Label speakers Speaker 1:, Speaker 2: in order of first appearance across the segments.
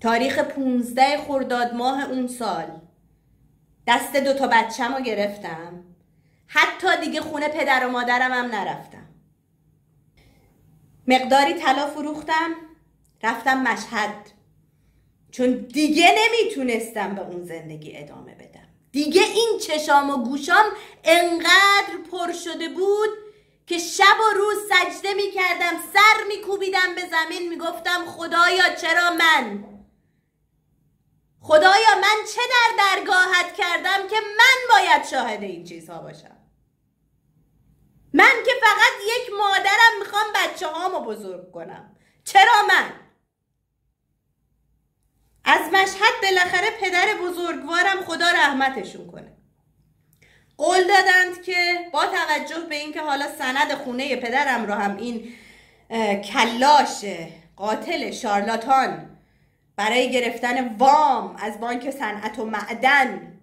Speaker 1: تاریخ 15 خرداد ماه اون سال. دست دوتا بچم رو گرفتم. حتی دیگه خونه پدر و مادرم هم نرفتم. مقداری طلا فروختم رفتم مشهد. چون دیگه نمی‌تونستم به اون زندگی ادامه بدم. دیگه این چشام و گوشام انقدر پر شده بود که شب و روز سجده می‌کردم سر میکوبیدم به زمین می‌گفتم خدایا چرا من؟ خدایا من چه در درگاهت کردم که من باید شاهد این چیزها باشم؟ من که فقط یک مادرم می‌خوام بچه هامو بزرگ کنم. چرا من؟ از مشهد بالاخره پدر بزرگوارم خدا رحمتشون کنه. قول دادند که با توجه به اینکه حالا سند خونه پدرم رو هم این کلاش قاتل شارلاتان برای گرفتن وام از بانک صنعت و معدن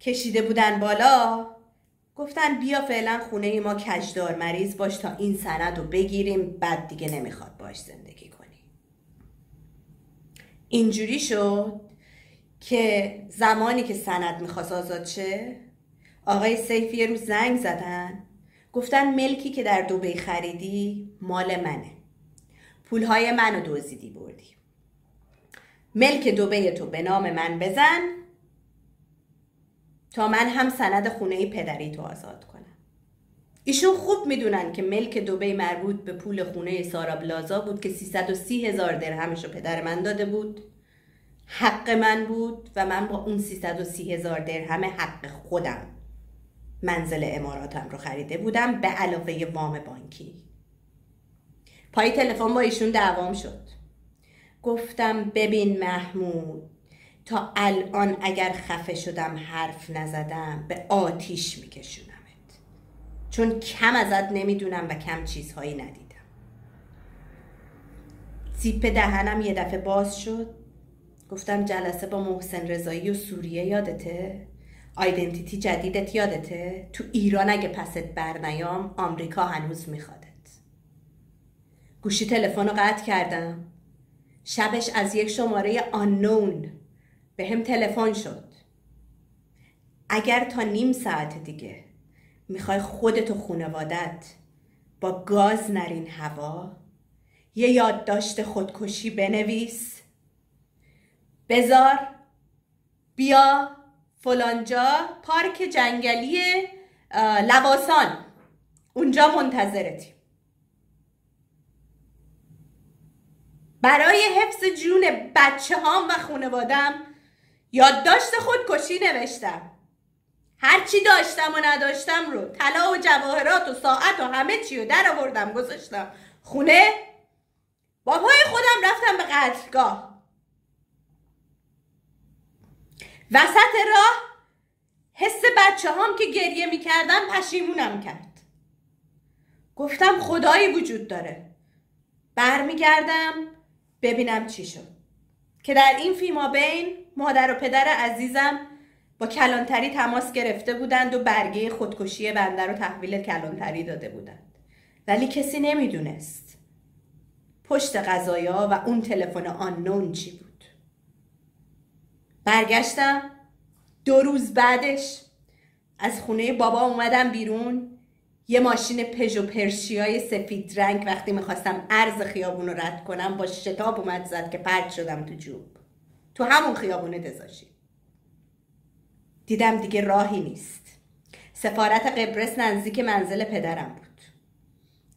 Speaker 1: کشیده بودن بالا گفتن بیا فعلا خونه ما کجدار مریض باش تا این سند رو بگیریم بعد دیگه نمی‌خواد باش زندگی کنی. اینجوری شد که زمانی که سند می‌خواست آزاد شه آقای سیفی رو زنگ زدن گفتن ملکی که در دوبه خریدی مال منه. پولهای منو دزدیدی بردی. ملک دوبه تو به نام من بزن تا من هم سند خونه پدری تو آزاد کنم. ایشون خوب می‌دونن که ملک دوبه مربوط به پول خونه سارا بلازا بود که 330 هزار درهمش رو پدر من داده بود. حق من بود و من با اون 330 هزار درهم حق خودم منزل اماراتم رو خریده بودم به علاوه وام بانکی. پای تلفن با ایشون دعوام شد. گفتم ببین محمود تا الان اگر خفه شدم حرف نزدم به آتیش میکشونمت. چون کم ازت نمی‌دونم و کم چیزهایی ندیدم. زیپ دهنم یه دفعه باز شد. گفتم جلسه با محسن رضایی و سوریه یادته؟ آیدنتیتی جدیدت یادته؟ تو ایران اگه پست برنیام آمریکا هنوز میخوادت. گوشی تلفن رو قطع کردم. شبش از یک شماره آنون به هم تلفن شد. اگر تا نیم ساعت دیگه می‌خوای خودت و خونوادت با گاز نرین هوا یه یادداشت خودکشی بنویس. بزار بیا فلانجا پارک جنگلی لواسان. اونجا منتظرتیم. برای حفظ جون بچه هام و خانوادم یادداشت خودکشی نوشتم. هرچی داشتم و نداشتم رو طلا و جواهرات و ساعت و همه چی رو در آوردم گذاشتم خونه. با پای خودم رفتم به قتلگاه وسط راه حس بچه هام که گریه می‌کردن پشیمونم کرد. گفتم خدایی وجود داره. برمیگردم ببینم چی شد. که در این فیما بین مادر و پدر عزیزم با کلانتری تماس گرفته بودند و برگه خودکشی بنده رو تحویل کلانتری داده بودند. ولی کسی نمی‌دونست پشت غذایا و اون تلفن آنون چی بود. برگشتم. دو روز بعدش از خونه بابا اومدم بیرون. یه ماشین پژو پرشیای سفید رنگ وقتی می‌خواستم عرض خیابون رو رد کنم با شتاب اومد زد که پرد شدم تو جوب. تو همون خیابون دزاشی. دیدم دیگه راهی نیست. سفارت قبرس نزدیک منزل پدرم بود.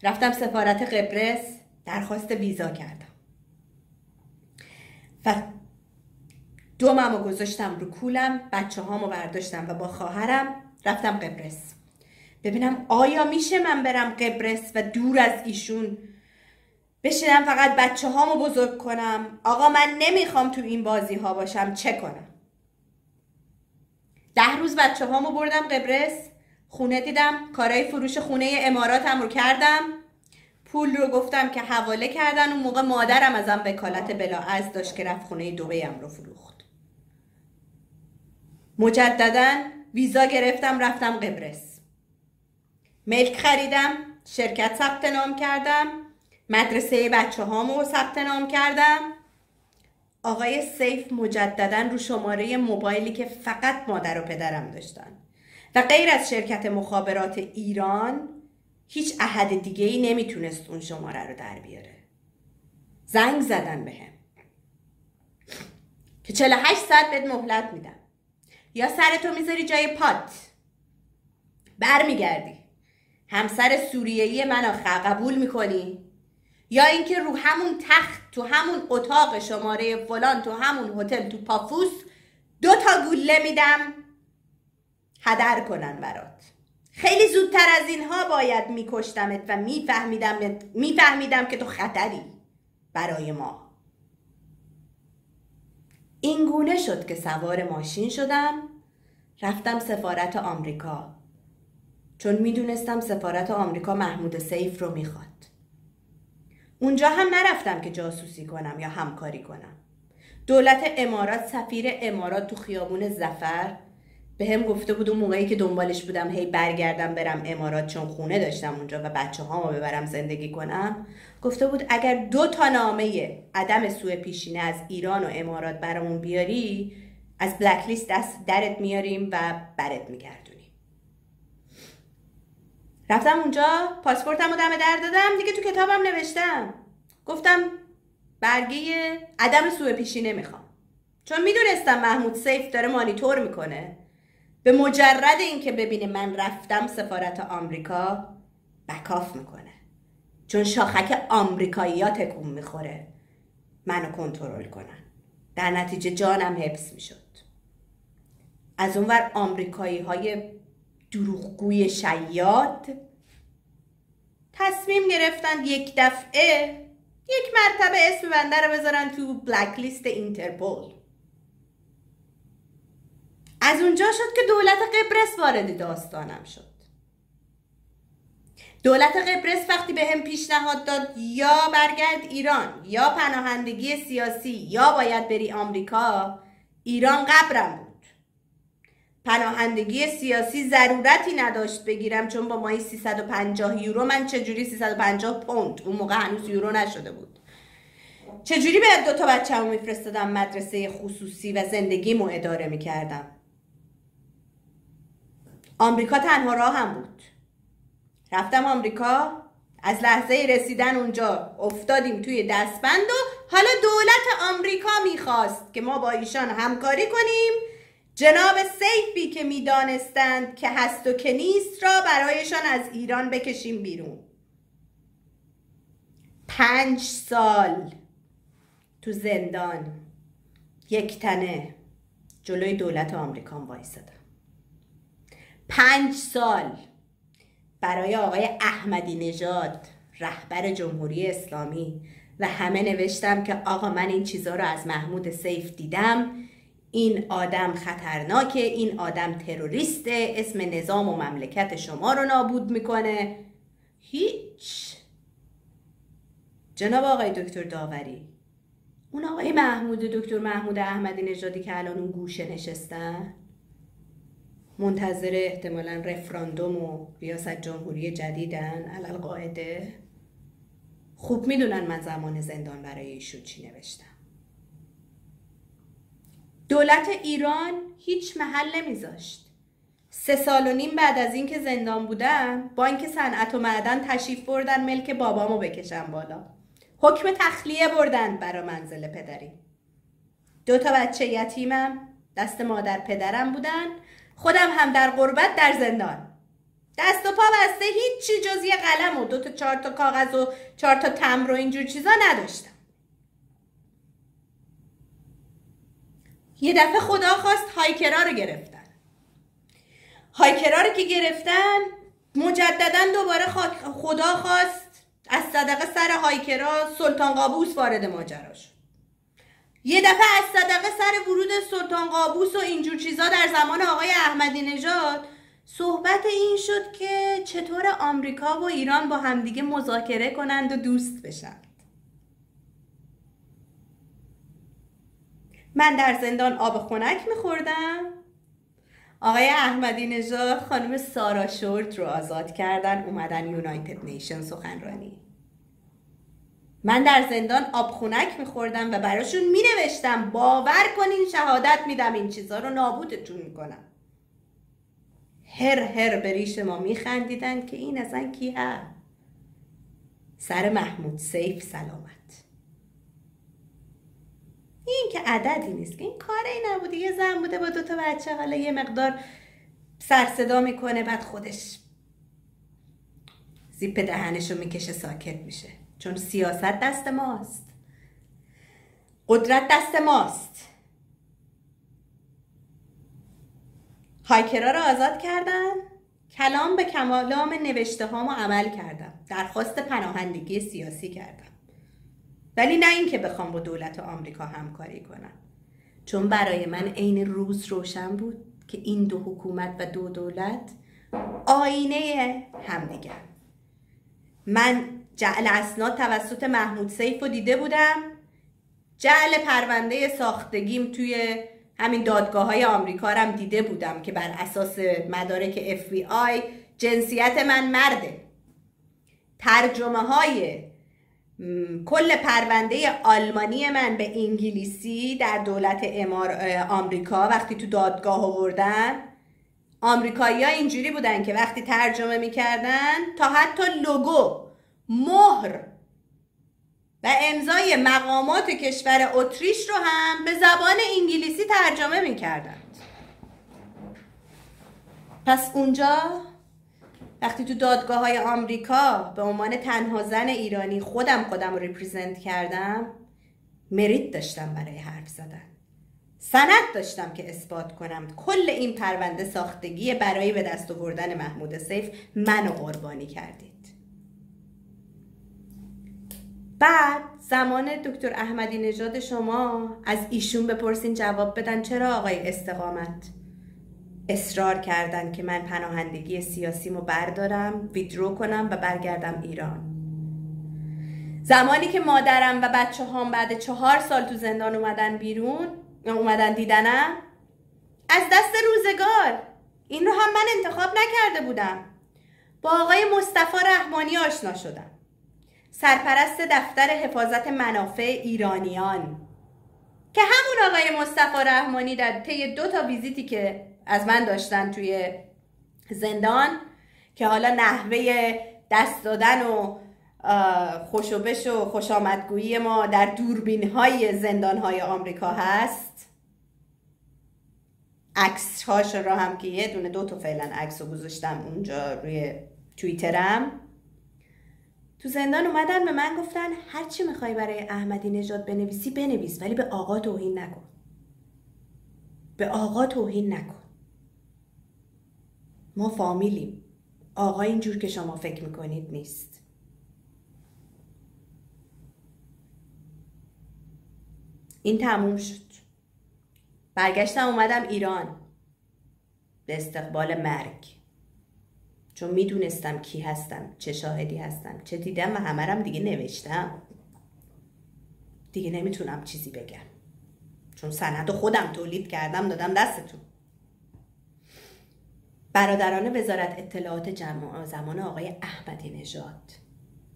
Speaker 1: رفتم سفارت قبرس درخواست ویزا کردم. و دومم رو گذاشتم رو کولم بچه هامو برداشتم و با خواهرم رفتم قبرس. ببینم آیا میشه من برم قبرس و دور از ایشون بشینم فقط بچه هامو بزرگ کنم؟ آقا من نمی‌خوام تو این بازی ها باشم چه کنم؟ ده روز بچه هامو بردم قبرس خونه دیدم کارای فروش خونه اماراتم رو کردم. پول رو گفتم که حواله کردن اون موقع مادرم ازم وکالت بلاعز داشت که رفت خونه دوبهیم رو فروخت. مجددا ویزا گرفتم رفتم قبرس. ملک خریدم شرکت ثبت نام کردم مدرسه بچه هامو ثبت نام کردم. آقای سیف مجددا رو شماره موبایلی که فقط مادر و پدرم داشتن. و غیر از شرکت مخابرات ایران هیچ احد دیگه ای نمی‌تونست اون شماره رو در بیاره. زنگ زدن بهم. به که 48 ساعت بهت مهلت میدم. یا سرتو می‌ذاری جای پات. برمیگردی. همسر سوریهی منو قبول می‌کنی؟ یا اینکه رو همون تخت تو همون اتاق شماره فلان تو همون هتل تو پافوس دو تا گوله میدم هدر کنن برات. خیلی زودتر از اینها باید میکشتمت و میفهمیدم میفهمیدم که تو خطری برای ما. این گونه شد که سوار ماشین شدم رفتم سفارت آمریکا. چون می‌دونستم سفارت آمریکا محمود سیف رو می‌خواد. اونجا هم نرفتم که جاسوسی کنم یا همکاری کنم. دولت امارات سفیر امارات تو خیابون زفر به هم گفته بود اون موقعی که دنبالش بودم هی برگردم برم امارات چون خونه داشتم اونجا و بچه هامو ببرم زندگی کنم گفته بود اگر دو تا نامه عدم سوء پیشینه از ایران و امارات برامون بیاری از بلک لیست دست درت میاریم و برت میگردونیم رفتم اونجا پاسپورتم رو دم در دادم دیگه تو کتابم نوشتم. گفتم برگه عدم سوء پیشینه می‌خوام. چون می‌دونستم محمود سیف داره مانیتور می‌کنه. به مجرد اینکه ببینه من رفتم سفارت آمریکا بکاف می‌کنه. چون شاخک آمریکایی ها تکون می‌خوره. منو کنترل کنن. در نتیجه جانم حفظ می‌شد. از اونور آمریکایی های دروغگوی شیاد تصمیم گرفتن یک دفعه یک مرتبه اسم بنده رو بذارن تو بلک لیست اینترپول از اونجا شد که دولت قبرس وارد داستانم شد. دولت قبرس وقتی به هم پیشنهاد داد یا برگرد ایران یا پناهندگی سیاسی یا باید بری آمریکا ایران قبرم پناهندگی سیاسی ضرورتی نداشت بگیرم چون با مایی 350 یورو من چجوری 350 پوند؟ اون موقع هنوز یورو نشده بود. چجوری باید دو تا بچه همو میفرستادم مدرسه خصوصی و زندگیمو اداره می‌کردم؟ آمریکا تنها راه هم بود. رفتم آمریکا از لحظه رسیدن اونجا افتادیم توی دستبند و حالا دولت آمریکا می‌خواست که ما با ایشان همکاری کنیم. جناب سیفی که می‌دانستند که هست و که نیست را برایشان از ایران بکشیم بیرون. پنج سال تو زندان یک تنه جلوی دولت آمریکا وایسادم. پنج سال برای آقای احمدی نژاد رهبر جمهوری اسلامی و همه نوشتم که آقا من این چیزا رو از محمود سیف دیدم. این آدم خطرناکه این آدم تروریسته اسم نظام و مملکت شما رو نابود می‌کنه. هیچ. جناب آقای دکتر داوری اون آقای محمود دکتر محمود احمدی نژادی که الان اون گوشه نشستن منتظر احتمالا رفراندوم و ریاست جمهوری جدیدن علال قاعده. خوب می‌دونن من زمان زندان برای ایشون چی نوشتم. دولت ایران هیچ محل نمیذاشت. سه سال و نیم بعد از اینکه زندان بودم بانک صنعت و معدن تشریف بردن ملک بابامو بکشم بالا. حکم تخلیه بردن برا منزل پدری. دو تا بچه یتیمم دست مادر پدرم بودن خودم هم در غربت در زندان. دست و پا بسته هیچی جز یه قلم و دو تا چهار تا کاغذ و چهار تا تمر و اینجور چیزا نداشتم. یه دفعه خدا خواست هایکرا رو گرفتن. هایکرا رو که گرفتن مجددا دوباره خدا خواست از صدقه سر هایکرا سلطان قابوس وارد ماجرا شد. یه دفعه از صدقه سر ورود سلطان قابوس و اینجور چیزا در زمان آقای احمدی نژاد صحبت این شد که چطور آمریکا و ایران با همدیگه مذاکره کنند و دوست بشند من در زندان آب خنک میخوردم. آقای احمدی نژاد خانم سارا شورت رو آزاد کردن اومدن یونایتد نیشن سخنرانی. من در زندان آبخونک میخوردم و براشون مینوشتم باور کنین شهادت میدم این چیزها رو نابودتون می‌کنم. هر هر به ریش ما میخندیدن که این اصلا کی هست. سر محمود سیف سلامت. این که عددی نیست. که این کاری نبوده. یه زن بوده با دوتا بچه حالا یه مقدار سر صدا می‌کنه بعد خودش زیپ دهنش رو می‌کشه ساکت میشه. چون سیاست دست ماست. قدرت دست ماست. هایکرا رو آزاد کردن. کلام به کمالام نوشته هامو عمل کردم درخواست پناهندگی سیاسی کردم ولی نه اینکه بخوام با دولت آمریکا همکاری کنم. چون برای من عین روز روشن بود که این دو حکومت و دو دولت آینه همدیگر. من جعل اسناد توسط محمود سیف رو دیده بودم. جعل پرونده ساختگیم توی همین دادگاه های آمریکا هم دیده بودم که بر اساس مدارک FBI جنسیت من مرده. ترجمه های کل پرونده آلمانی من به انگلیسی در دولت امار آمریکا وقتی تو دادگاه آوردن آمریکایی ها اینجوری بودن که وقتی ترجمه می‌کردن تا حتی لوگو مهر و امضای مقامات کشور اتریش رو هم به زبان انگلیسی ترجمه می‌کردند. پس اونجا وقتی تو دادگاه های آمریکا به عنوان تنها زن ایرانی خودم خودم رو represent کردم merit داشتم برای حرف زدن. سند داشتم که اثبات کنم. کل این پرونده ساختگی برای به دست آوردن محمود سیف منو قربانی کردید. بعد زمان دکتر احمدی نژاد شما از ایشون بپرسین جواب بدن چرا آقای استقامت؟ اصرار کردن که من پناهندگی سیاسیمو بردارم ویدرو کنم و برگردم ایران. زمانی که مادرم و بچه هم بعد چهار سال تو زندان اومدن بیرون اومدن دیدنم از دست روزگار. این رو هم من انتخاب نکرده بودم. با آقای مصطفی رحمانی آشنا شدم. سرپرست دفتر حفاظت منافع ایرانیان. که همون آقای مصطفی رحمانی در طی دو تا ویزیتی که از من داشتن توی زندان که حالا نحوه دست دادن و خوشوبش و خوش آمدگویی ما در دوربین های زندان های آمریکا هست. عکس هاش رو هم که یه دونه دو تا فعلا عکس رو گذاشتم اونجا روی توییترم. تو زندان اومدن به من گفتن هر چی می‌خوای برای احمدی نژاد بنویسی بنویس ولی به آقا توهین نکن. به آقا توهین نکن. ما فامیلیم. آقا اینجور که شما فکر می‌کنید نیست. این تموم شد. برگشتم اومدم ایران. به استقبال مرگ. چون می‌دونستم کی هستم چه شاهدی هستم چه دیدم و همه دیگه نوشتم. دیگه نمی‌تونم چیزی بگم. چون سند خودم تولید کردم دادم دستتون. برادران وزارت اطلاعات جمع زمان آقای احمدی نژاد.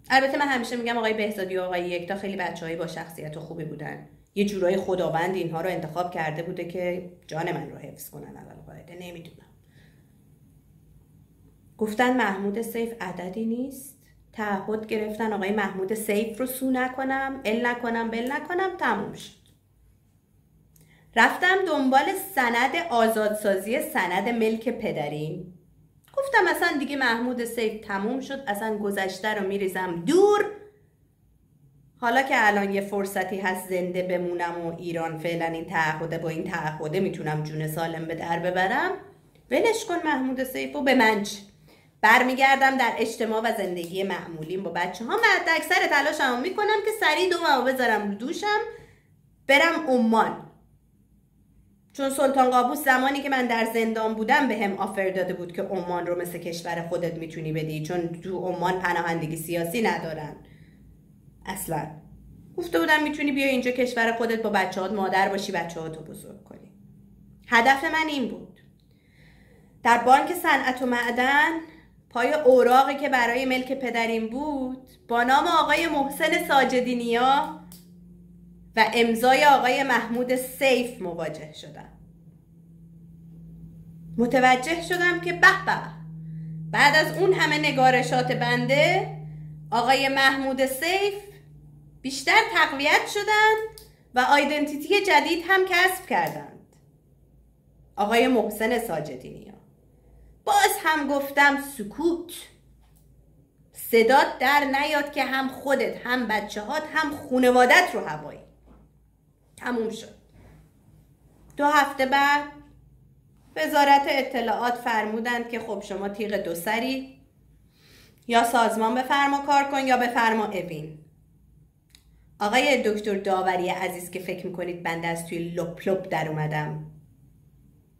Speaker 1: البته من همیشه میگم آقای بهزادی و آقای یکتا خیلی بچههایی با شخصیت و خوبی بودن. یه جورای خداوند اینها رو انتخاب کرده بوده که جان من رو حفظ کنن اول قاعده. نمی‌دونم. گفتن محمود سیف عددی نیست. تعهد گرفتن آقای محمود سیف رو سو نکنم ال نکنم بل نکنم تموم شد رفتم دنبال سند آزادسازی سند ملک پدریم گفتم اصلا دیگه محمود سیف تموم شد اصلا گذشته رو میریزم دور. حالا که الان یه فرصتی هست زنده بمونم و ایران فعلا این تعهده با این تعهده می‌تونم جون سالم به در ببرم. ولش کن محمود سیف و به منچ. برمیگردم در اجتماع و زندگی معمولیم با بچه ها بعد اکثر تلاشمو می‌کنم که سریع دومو بذارم رو دوشم. برم عمان. چون سلطان قابوس زمانی که من در زندان بودم به هم آفر داده بود که عمان رو مثل کشور خودت می‌تونی بدی چون تو عمان پناهندگی سیاسی ندارن. اصلا. گفته بودم می‌تونی بیا اینجا کشور خودت با بچه مادر باشی بچه رو بزرگ کنی. هدف من این بود. در بانک صنعت و معدن پای اوراقی که برای ملک پدریم بود با نام آقای محسن ساجدینیا و امضای آقای محمود سیف مواجه شدم. متوجه شدم که به به بعد از اون همه نگارشات بنده آقای محمود سیف بیشتر تقویت شدند و آیدنتیتی جدید هم کسب کردند. آقای محسن ساجدینیا باز هم گفتم سکوت. صدات در نیاد که هم خودت هم بچه هات هم خونوادت رو هوایی. تموم شد. دو هفته بعد وزارت اطلاعات فرمودند که خب شما تیغ دو سری یا سازمان بفرما کار کن یا بفرما اوین. آقای دکتر داوری عزیز که فکر می‌کنید بنده از توی لپ لپ در اومدم.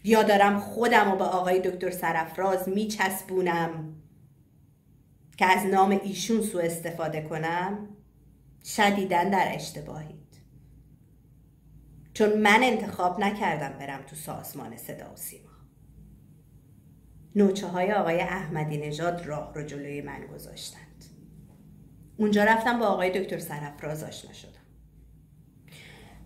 Speaker 1: یا دارم خودم رو به آقای دکتر سرفراز میچسبونم که از نام ایشون سو استفاده کنم؟ شدیدن در اشتباهید چون من انتخاب نکردم برم تو سازمان صدا و سیما. نوچه های آقای احمدی نژاد راه رو جلوی من گذاشتند. اونجا رفتم با آقای دکتر سرفراز آشنا شدم.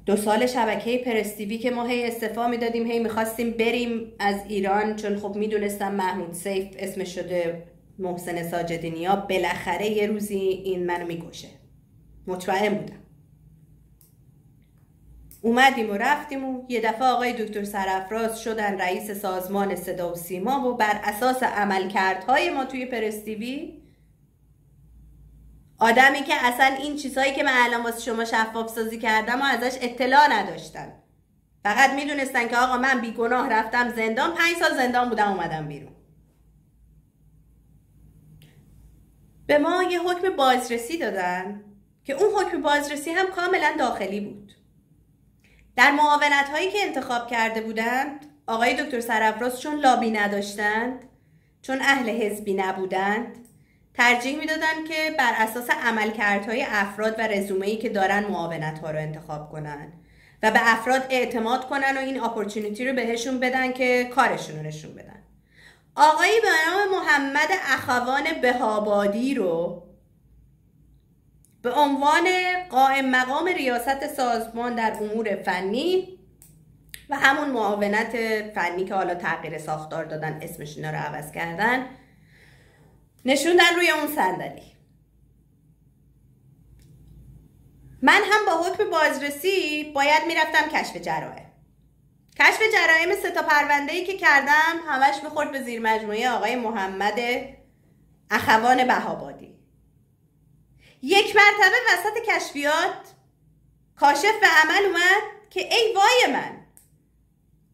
Speaker 1: دو سال شبکه پرستیوی که ما هی استفا می‌دادیم هی می‌خواستیم بریم از ایران چون خب می‌دونستم محمود سیف اسمش شده محسن ساجدینیا بالاخره یه روزی این منو می‌کشه. مطمئن بودم. اومدیم و رفتیم و یه دفعه آقای دکتر سرفراز شدن رئیس سازمان صدا و سیما و بر اساس عملکردهای ما توی پرستیوی آدمی که اصلا این چیزهایی که من الان واسه شما شفاف سازی کردم و ازش اطلاع نداشتن. فقط می‌دونستن که آقا من بیگناه رفتم زندان پنج سال زندان بودم اومدم بیرون. به ما یه حکم بازرسی دادن که اون حکم بازرسی هم کاملا داخلی بود. در معاونت هایی که انتخاب کرده بودند آقای دکتر سرفراز چون لابی نداشتند چون اهل حزبی نبودند ترجیح می‌دادن که بر اساس عملکردهای افراد و رزومه‌ای که دارن معاونت ها رو انتخاب کنن و به افراد اعتماد کنن و این اپورتونیتی رو بهشون بدن که کارشون رو نشون بدن. آقایی به نام محمد اخوان بهابادی رو به عنوان قائم مقام ریاست سازمان در امور فنی و همون معاونت فنی که حالا تغییر ساختار دادن اسمشون رو عوض کردن نشوندن روی اون صندلی. من هم با حکم بازرسی باید می‌رفتم کشف جرائم. کشف جرایم سه تا پرونده ای که کردم همش می‌خورد به زیر مجموعه آقای محمد اخوان بهابادی. یک مرتبه وسط کشفیات کاشف به عمل اومد که ای وای من.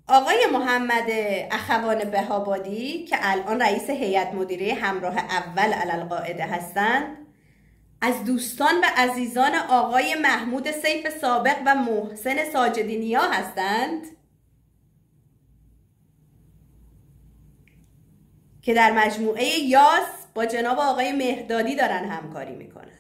Speaker 1: آقای محمد اخوان بهابادی که الان رئیس هیئت مدیره همراه اول علل قاعده هستند از دوستان و عزیزان آقای محمود سیف سابق و محسن ساجدینیا هستند که در مجموعه یاس با جناب آقای مهدادی دارن همکاری می‌کنن.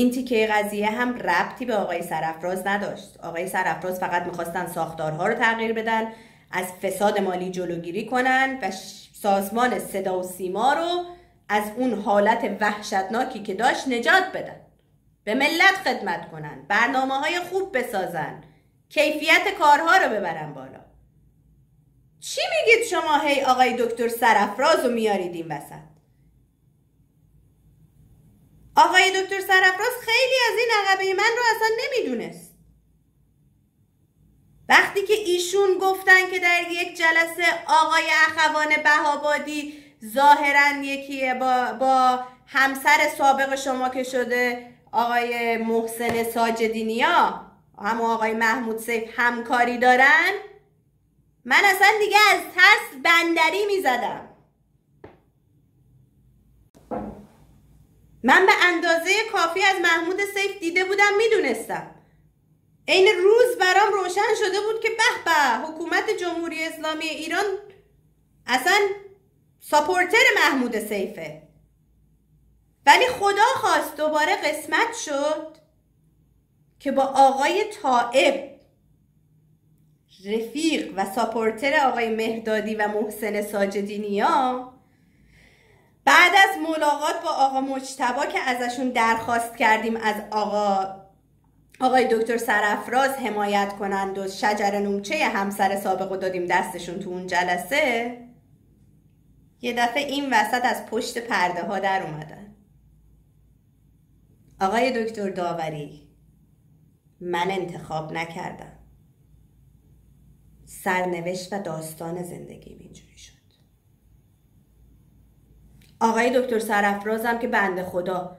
Speaker 1: این تیکه قضیه هم ربطی به آقای سرفراز نداشت. آقای سرفراز فقط می‌خواستن ساختارها رو تغییر بدن از فساد مالی جلوگیری کنن و سازمان صدا و سیما رو از اون حالت وحشتناکی که داشت نجات بدن. به ملت خدمت کنن برنامه های خوب بسازن کیفیت کارها رو ببرن بالا. چی میگید شما هی آقای دکتر سرفراز رو میارید این وسط؟ آقای دکتر سرفراز خیلی از این عقبه من رو اصلا نمی‌دونست. وقتی که ایشون گفتن که در یک جلسه آقای اخوان بهابادی ظاهرا یکیه با, با همسر سابق شما که شده آقای محسن ساجدینیا هم آقای محمود سیف همکاری دارن من اصلا دیگه از ترس بندری می‌زدم. من به اندازه کافی از محمود سیف دیده بودم می‌دونستم. عین روز برام روشن شده بود که به به حکومت جمهوری اسلامی ایران اصلا supporter محمود سیفه. ولی خدا خواست دوباره قسمت شد که با آقای طائب رفیق و supporter آقای مهدادی و محسن ساجدینی ها بعد از ملاقات با آقا مجتبا که ازشون درخواست کردیم از آقا آقای دکتر سرفراز حمایت کنند و شجر نومچه همسر سابق رو دادیم دستشون تو اون جلسه یه دفعه این وسط از پشت پرده ها در اومدن. آقای دکتر داوری من انتخاب نکردم. سرنوشت و داستان زندگی اینجوری شد. آقای دکتر سرفرازم که بنده خدا.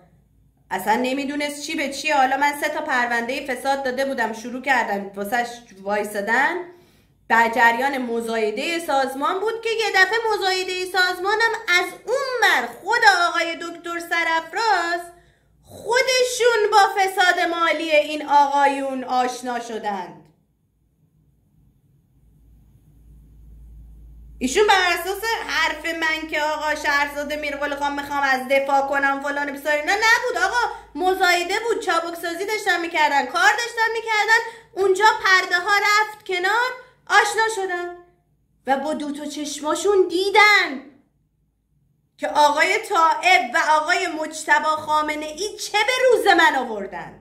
Speaker 1: اصلا نمی‌دونست چی به چی. حالا من سه تا پرونده فساد داده بودم. شروع کردن واسش وایسادن. در جریان مزایده سازمان بود که یه دفعه مزایده سازمانم از اون مر خود آقای دکتر سرفراز خودشون با فساد مالی این آقایون آشنا شدند. ایشون بر اساس حرف من که آقا شهرزاده میرقل خان می‌خوام از دفاع کنم فلان بساری نه نبود آقا. مزایده بود. چابک سازی داشتن می‌کردن کار داشتن می‌کردن. اونجا پرده ها رفت کنار آشنا شدن. و با دو تا چشماشون دیدن که آقای طائب و آقای مجتبا خامنه ای چه به روز من آوردن.